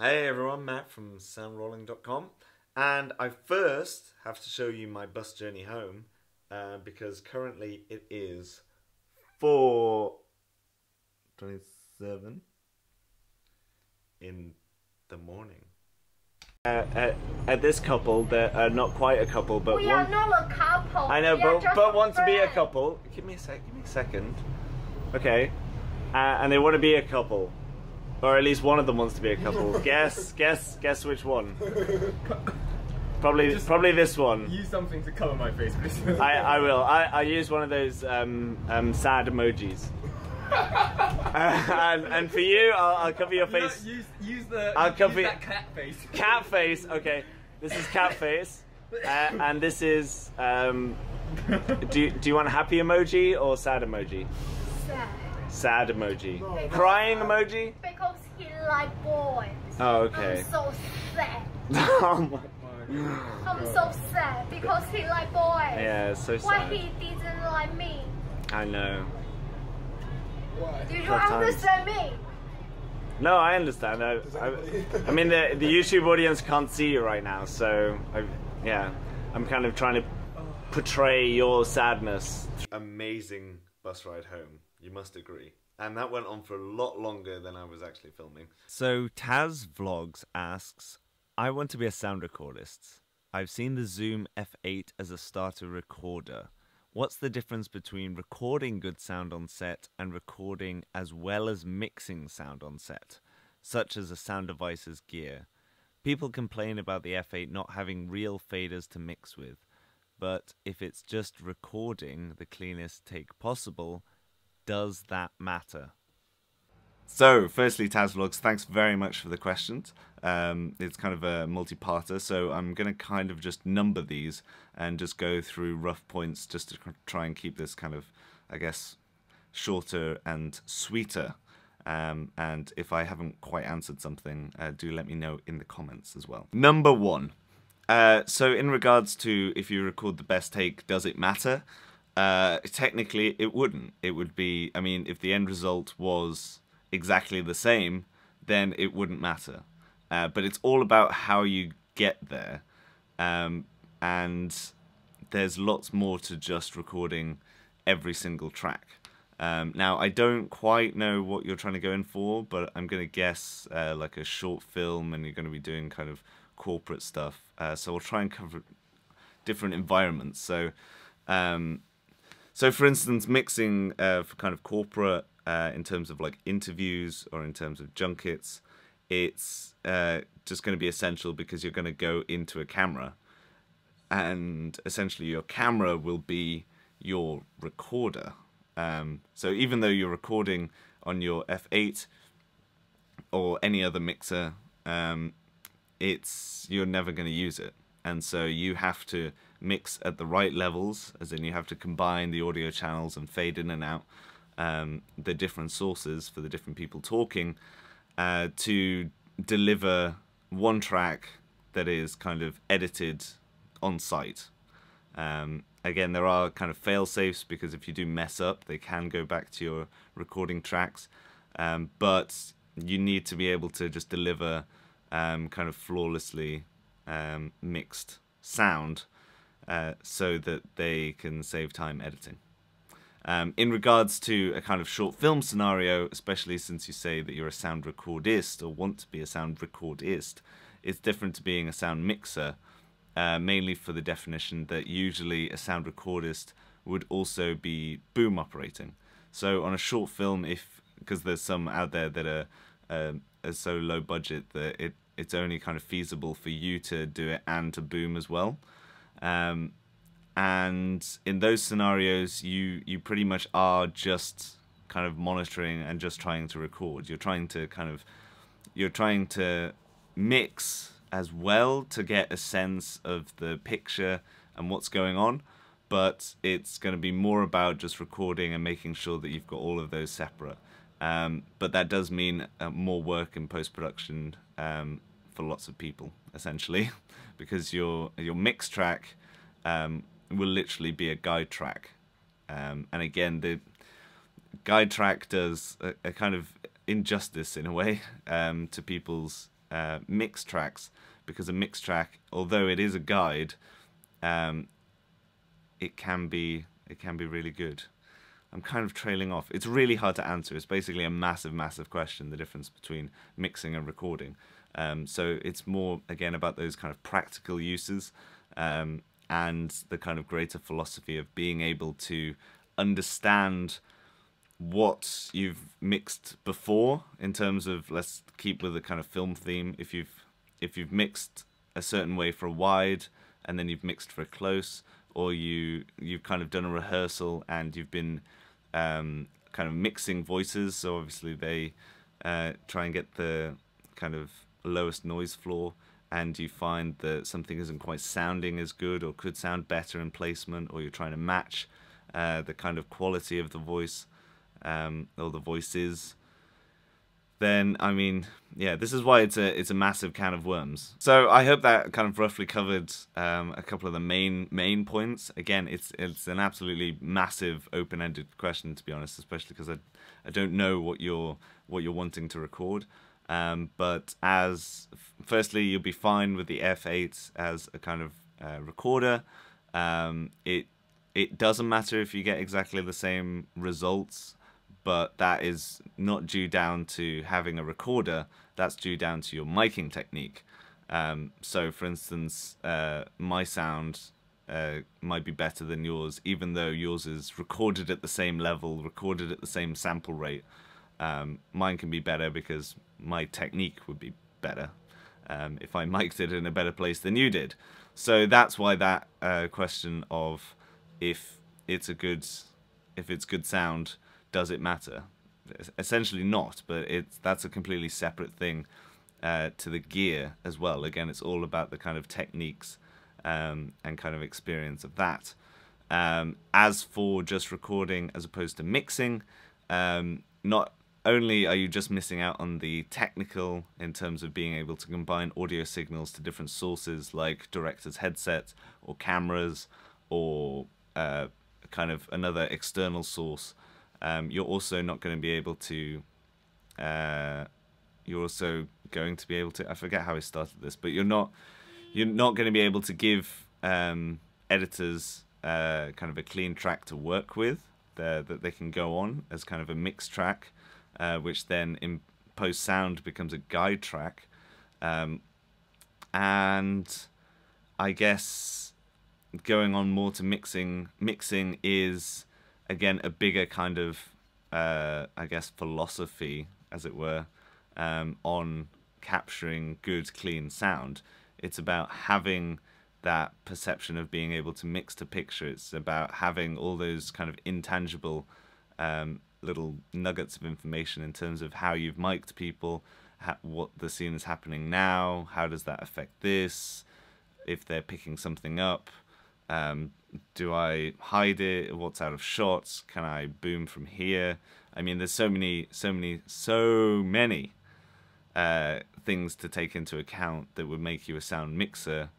Hey everyone, Matt from soundrolling.com. And I first have to show you my bus journey home uh, because currently it is 4.27 in the morning. Uh, at, at this couple, they're uh, not quite a couple, but We one. are not a couple. I know, we but but want to be a couple. Give me a sec. Give me a second. Okay, uh, and they want to be a couple, or at least one of them wants to be a couple. guess, guess, guess which one? Probably, Just- probably this one. Use something to cover my face, please. I, I will. I, I use one of those um, um, sad emojis. Uh, and, and for you, I'll, I'll cover your You know, face. use use the I'll use cover- that cat face. Cat face. Okay, this is cat face, uh, and this is. Um, do do you want happy emoji or sad emoji? Sad. Sad emoji. Crying emoji? Because he like boys. Oh, okay. I'm so sad. Oh, oh my. I'm so sad because he like boys. Yeah, it's so Why he didn't like me? I know. Do you Tough times. understand me? No, I understand. I, I, I mean, the the YouTube audience can't see you right now, so I, yeah, I'm kind of trying to portray your sadness. Amazing bus ride home, you must agree. And that went on for a lot longer than I was actually filming. So Taz Vlogs asks, I want to be a sound recordist. I've seen the Zoom F8 as a starter recorder. What's the difference between recording good sound on set and recording as well as mixing sound on set, such as a Sound Devices gear? People complain about the F8 not having real faders to mix with, but if it's just recording the cleanest take possible, does that matter? So, firstly, Tazvlogs, thanks very much for the questions. Um, it's kind of a multi-parter, so I'm going to kind of just number these and just go through rough points just to try and keep this kind of, I guess, shorter and sweeter. Um, and if I haven't quite answered something, uh, do let me know in the comments as well. Number one. Uh, so, in regards to if you record the best take, does it matter? Uh, technically, it wouldn't. It would be, I mean, if the end result was exactly the same, then it wouldn't matter. Uh, but it's all about how you get there. Um, and there's lots more to just recording every single track. Um, now, I don't quite know what you're trying to go in for, but I'm going to guess uh, like a short film and you're going to be doing kind of corporate stuff. Uh, so we'll try and cover different environments. So, um, so for instance, mixing uh, for kind of corporate uh, in terms of like interviews or in terms of junkets, it's uh, just going to be essential because you're going to go into a camera, and essentially your camera will be your recorder. Um, so even though you're recording on your F8 or any other mixer, um, it's you're never going to use it, and so you have to mix at the right levels, as in you have to combine the audio channels and fade in and out um, the different sources for the different people talking uh, to deliver one track that is kind of edited on site. Um, again, there are kind of fail safes because if you do mess up, they can go back to your recording tracks. Um, but you need to be able to just deliver um, kind of flawlessly um, mixed sound uh, so that they can save time editing. Um, in regards to a kind of short film scenario, especially since you say that you're a sound recordist or want to be a sound recordist, it's different to being a sound mixer, uh, mainly for the definition that usually a sound recordist would also be boom operating. So on a short film, if because there's some out there that are, um are so low budget that it it's only kind of feasible for you to do it and to boom as well. Um, and in those scenarios you you pretty much are just kind of monitoring and just trying to record. You're trying to kind of you're trying to mix as well to get a sense of the picture and what's going on but it's going to be more about just recording and making sure that you've got all of those separate. Um, but that does mean uh, more work in post-production um, for lots of people essentially because your your mix track um, will literally be a guide track. Um, and again, the guide track does a, a, kind of injustice in a way um, to people's uh, mix tracks because a mix track, although it is a guide, um, it can be it can be really good. I'm kind of trailing off. It's really hard to answer. It's basically a massive, massive question, the difference between mixing and recording. Um, so it's more, again, about those kind of practical uses um, and the kind of greater philosophy of being able to understand what you've mixed before in terms of let's keep with the kind of film theme if you've if you've mixed a certain way for a wide and then you've mixed for a close or you you've kind of done a rehearsal and you've been um, kind of mixing voices. So obviously they uh, try and get the kind of lowest noise floor and you find that something isn't quite sounding as good or could sound better in placement or you're trying to match uh, the kind of quality of the voice um, or the voices then I mean, yeah, this is why it's a it's a massive can of worms. So I hope that kind of roughly covered um, a couple of the main main points. Again, it's it's an absolutely massive open-ended question to be honest, especially because I I don't know what you're what you're wanting to record. Um, but as firstly, you'll be fine with the F8 as a kind of uh, recorder. Um, it it doesn't matter if you get exactly the same results but that is not due down to having a recorder, that's due down to your miking technique. Um, so, for instance, uh, my sound uh, might be better than yours, even though yours is recorded at the same level, recorded at the same sample rate. Um, mine can be better because my technique would be better um, if I mic'd it in a better place than you did. So that's why that uh, question of if it's a good, if it's good sound, does it matter? Essentially not, but it's that's a completely separate thing uh, to the gear as well. Again, it's all about the kind of techniques um, and kind of experience of that. Um, as for just recording as opposed to mixing, um, not only are you just missing out on the technical in terms of being able to combine audio signals to different sources like director's headsets or cameras or uh, kind of another external source. Um, you're also not going to be able to uh, you're also going to be able to I forget how I started this but you're not you're not going to be able to give um, editors uh, kind of a clean track to work with. That they can go on as kind of a mixed track uh, which then in post sound becomes a guide track um, and I guess going on more to mixing mixing is again a bigger kind of uh, I guess philosophy, as it were, um, on capturing good, clean sound. It's about having that perception of being able to mix to picture. It's about having all those kind of intangible um, little nuggets of information in terms of how you've mic'd people, what the scene is happening now, how does that affect this, if they're picking something up, um, do I hide it? What's out of shots? Can I boom from here? I mean, there's so many, so many, so many uh, things to take into account that would make you a sound mixer.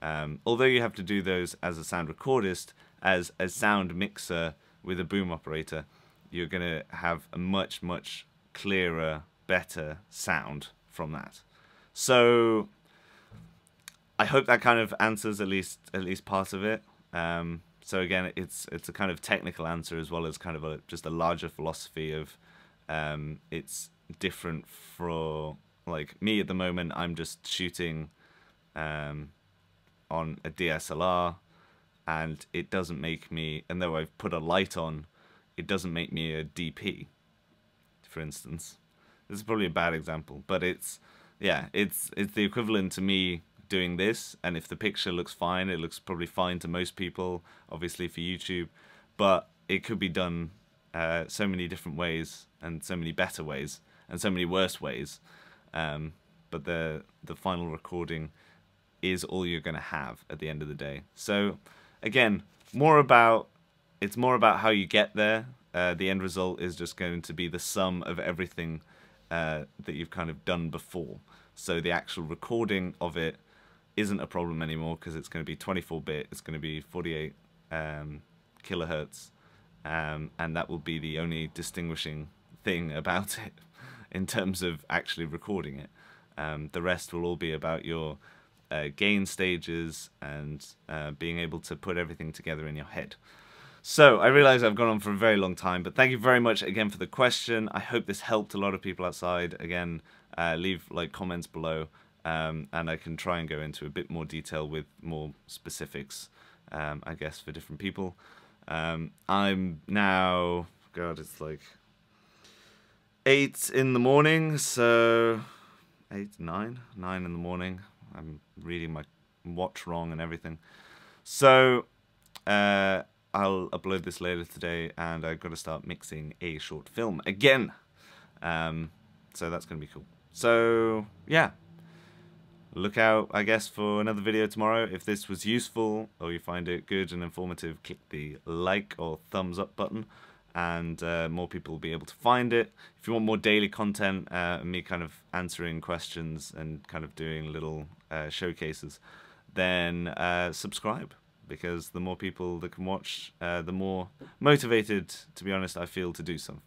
Um, although you have to do those as a sound recordist, as a sound mixer with a boom operator, you're going to have a much, much clearer, better sound from that. So I hope that kind of answers at least at least part of it. Um, so again, it's it's a kind of technical answer as well as kind of a just a larger philosophy of um, it's different for like me at the moment. I'm just shooting um, on a DSLR, and it doesn't make me. And though I've put a light on, it doesn't make me a DP, for instance. This is probably a bad example, but it's yeah, it's it's the equivalent to me doing this and if the picture looks fine it looks probably fine to most people obviously for YouTube but it could be done uh, so many different ways and so many better ways and so many worse ways um, but the the final recording is all you're going to have at the end of the day so again more about it's more about how you get there uh, the end result is just going to be the sum of everything uh, that you've kind of done before so the actual recording of it isn't a problem anymore because it's going to be 24 bit, it's going to be 48 um, kilohertz, um, and that will be the only distinguishing thing about it in terms of actually recording it. Um, the rest will all be about your uh, gain stages and uh, being able to put everything together in your head. So I realize I've gone on for a very long time, but thank you very much again for the question. I hope this helped a lot of people outside. Again, uh, leave like comments below, um, and I can try and go into a bit more detail with more specifics, um, I guess, for different people. Um, I'm now, God, it's like eight in the morning, so eight, nine, nine in the morning. I'm reading my watch wrong and everything. So, uh, I'll upload this later today, and I've got to start mixing a short film again. Um, so that's going to be cool. So, yeah. Look out, I guess, for another video tomorrow. If this was useful or you find it good and informative, click the like or thumbs up button and uh, more people will be able to find it. If you want more daily content, uh, me kind of answering questions and kind of doing little uh, showcases, then uh, subscribe because the more people that can watch, uh, the more motivated, to be honest, I feel to do some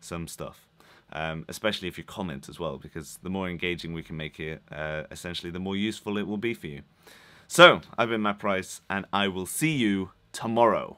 some stuff. Um, especially if you comment as well, because the more engaging we can make it, uh, essentially, the more useful it will be for you. So, I've been Matt Price, and I will see you tomorrow.